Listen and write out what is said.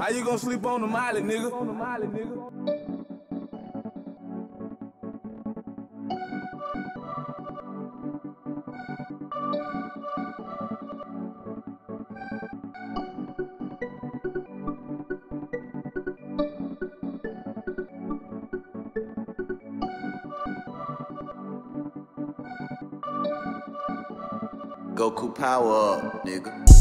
How you gonna sleep on the Molly, nigga? On the Molly, nigga. Goku power up, nigga.